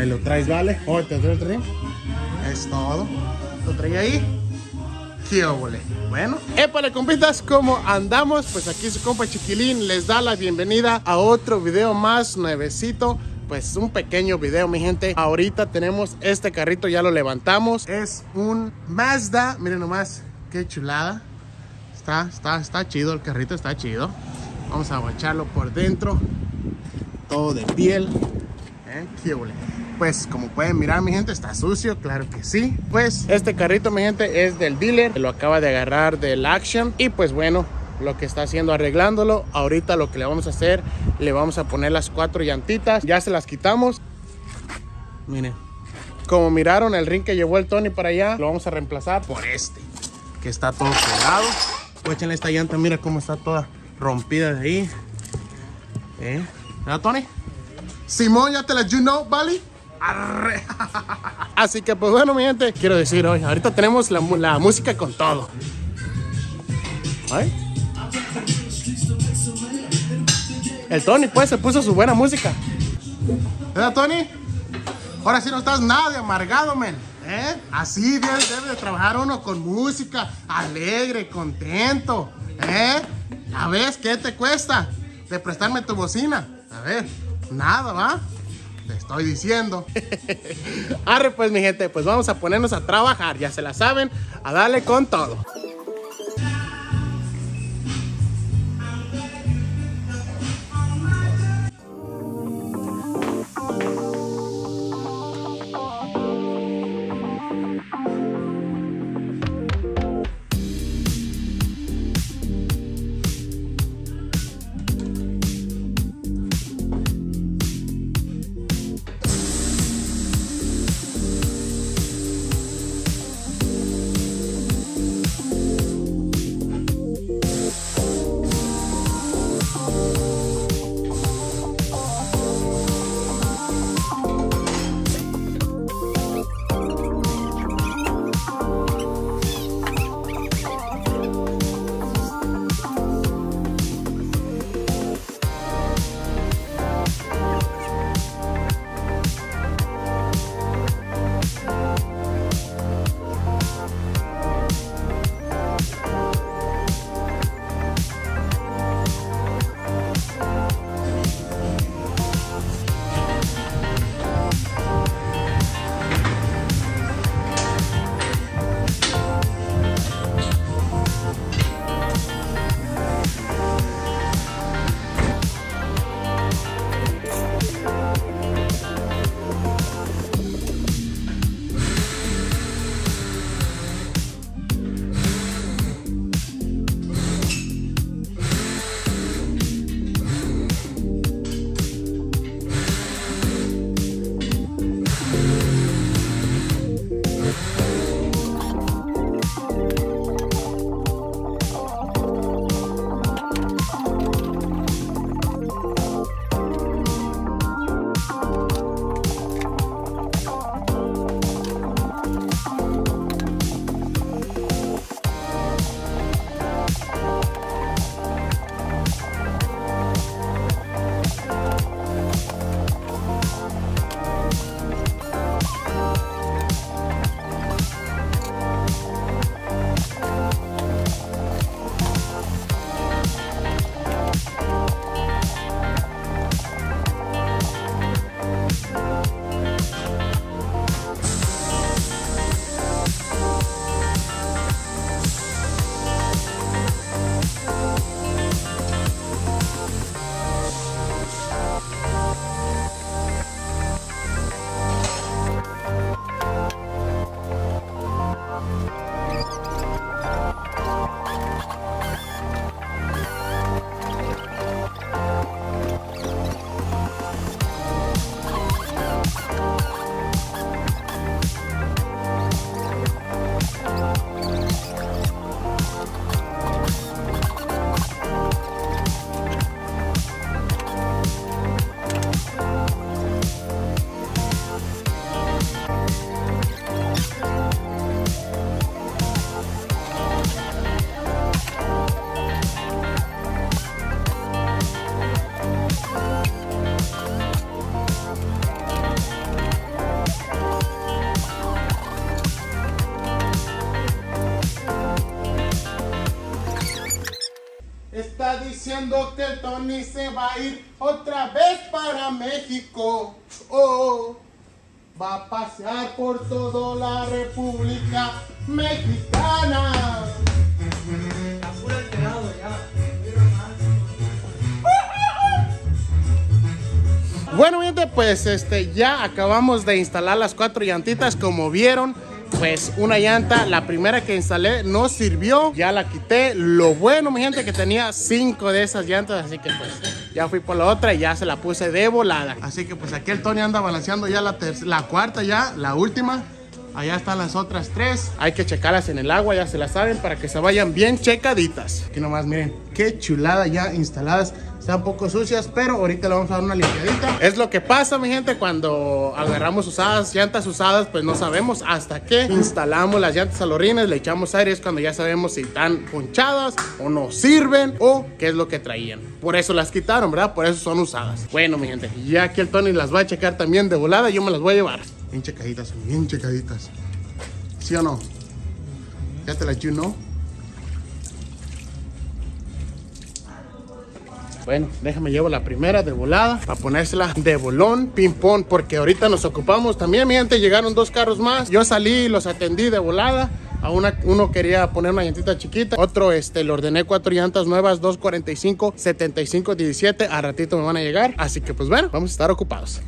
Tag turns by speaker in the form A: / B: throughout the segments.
A: Ahí lo traes, vale. Oh, te el tren. Es todo. Lo trae ahí. ¡Qué óvole! Bueno, épale compitas, ¿cómo andamos? Pues aquí su compa Chiquilín les da la bienvenida a otro video más nuevecito pues un pequeño video mi gente ahorita tenemos este carrito ya lo levantamos es un Mazda miren nomás qué chulada está está está chido el carrito está chido vamos a agacharlo por dentro todo de piel ¿Eh? qué óvole pues como pueden mirar mi gente está sucio, claro que sí. Pues este carrito mi gente es del dealer, lo acaba de agarrar del Action y pues bueno, lo que está haciendo arreglándolo. Ahorita lo que le vamos a hacer, le vamos a poner las cuatro llantitas, ya se las quitamos. Miren, como miraron el ring que llevó el Tony para allá, lo vamos a reemplazar por este, que está todo pegado. Échenle esta llanta, mira cómo está toda rompida de ahí. ¿Eh? ¿Verdad, Tony? Simón, ya te la you know, ¿vale? Así que pues bueno mi gente, quiero decir hoy, ahorita tenemos la, la música con todo. ¿Ay? El Tony pues se puso su buena música. ¿Verdad Tony? Ahora sí no estás nada de amargado, men. ¿Eh? Así debe, debe de trabajar uno con música, alegre, contento. ¿Eh? A ver, ¿qué te cuesta de prestarme tu bocina? A ver, nada, ¿va? Estoy diciendo. Arre pues mi gente, pues vamos a ponernos a trabajar, ya se la saben, a darle con todo. Que el Tony se va a ir otra vez para México. Oh, va a pasear por toda la República Mexicana. Bueno, gente, pues este ya acabamos de instalar las cuatro llantitas como vieron pues una llanta, la primera que instalé no sirvió, ya la quité. Lo bueno, mi gente, que tenía cinco de esas llantas, así que pues ya fui por la otra y ya se la puse de volada. Así que pues aquí el Tony anda balanceando ya la, la cuarta ya, la última. Allá están las otras tres. Hay que checarlas en el agua, ya se las saben, para que se vayan bien checaditas. Aquí nomás, miren, qué chulada ya instaladas. Están un poco sucias, pero ahorita le vamos a dar una limpiadita. Es lo que pasa, mi gente, cuando agarramos usadas, llantas usadas, pues no sabemos hasta que instalamos las llantas a los rines, le echamos aire, es cuando ya sabemos si están ponchadas o no sirven o qué es lo que traían. Por eso las quitaron, ¿verdad? Por eso son usadas. Bueno, mi gente, ya aquí el Tony las va a checar también de volada, yo me las voy a llevar. Bien checaditas, bien checaditas. ¿Sí o no? Ya te las you know. Bueno, déjame llevo la primera de volada para ponérsela de bolón, ping pong, porque ahorita nos ocupamos también, mi gente, llegaron dos carros más. Yo salí los atendí de volada. A una, uno quería poner una llantita chiquita, otro este, le ordené cuatro llantas nuevas, 245, 75, 17. A ratito me van a llegar, así que pues bueno, vamos a estar ocupados.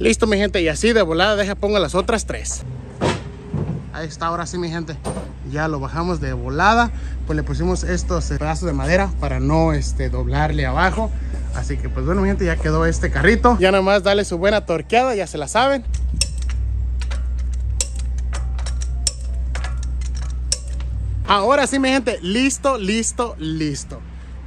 A: Listo, mi gente, y así de volada deja pongo las otras tres. Ahí está, ahora sí, mi gente. Ya lo bajamos de volada. Pues le pusimos estos pedazos de madera para no este, doblarle abajo. Así que pues bueno, mi gente, ya quedó este carrito. Ya nada más darle su buena torqueada, ya se la saben. Ahora sí, mi gente, listo, listo, listo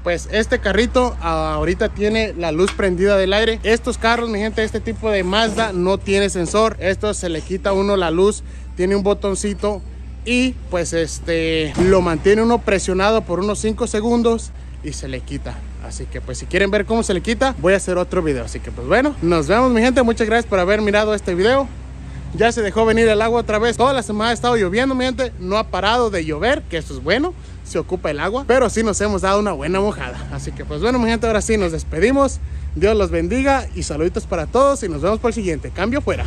A: pues este carrito ahorita tiene la luz prendida del aire. Estos carros, mi gente, este tipo de Mazda no tiene sensor. Esto se le quita a uno la luz, tiene un botoncito y pues este lo mantiene uno presionado por unos 5 segundos y se le quita. Así que pues si quieren ver cómo se le quita, voy a hacer otro video. Así que pues bueno, nos vemos mi gente. Muchas gracias por haber mirado este video. Ya se dejó venir el agua otra vez. Toda la semana ha estado lloviendo, mi gente. No ha parado de llover, que eso es bueno. Se ocupa el agua. Pero sí nos hemos dado una buena mojada. Así que pues bueno, mi gente, ahora sí nos despedimos. Dios los bendiga y saluditos para todos y nos vemos por el siguiente. Cambio fuera.